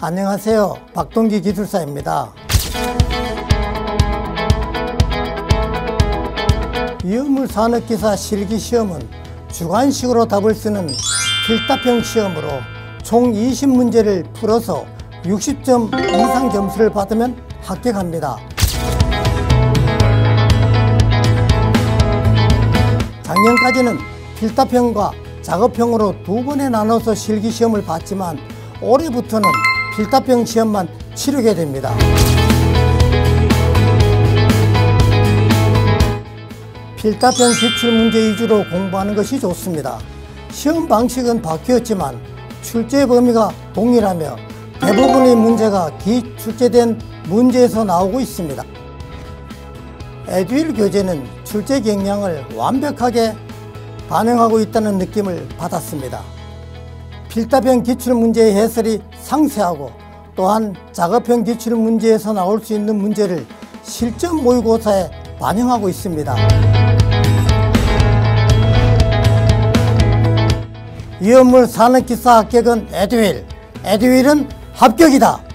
안녕하세요. 박동기 기술사입니다. 위험물 산업기사 실기 시험은 주관식으로 답을 쓰는 필답형 시험으로 총 20문제를 풀어서 60점 이상 점수를 받으면 합격합니다. 작년까지는 필답형과 작업형으로 두 번에 나눠서 실기시험을 봤지만 올해부터는 필답형 시험만 치르게 됩니다. 필답형 기출 문제 위주로 공부하는 것이 좋습니다. 시험 방식은 바뀌었지만 출제 범위가 동일하며 대부분의 문제가 기출제된 문제에서 나오고 있습니다. 에듀윌 교재는 출제 경향을 완벽하게 반영하고 있다는 느낌을 받았습니다. 필답형 기출문제의 해설이 상세하고 또한 작업형 기출문제에서 나올 수 있는 문제를 실전 모의고사에 반영하고 있습니다. 위험물 산업기사 합격은 에듀윌, 에듀윌은 합격이다.